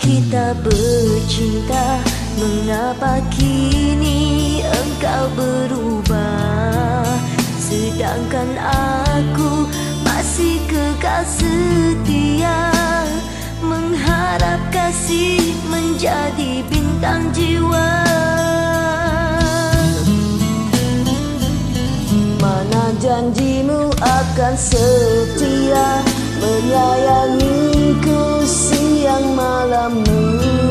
kita bercinta Mengapa kini engkau berubah? Sedangkan aku masih kekal setia Mengharap kasih menjadi bintang jiwa. Mana janjimu akan setia Menyayangiku siang malammu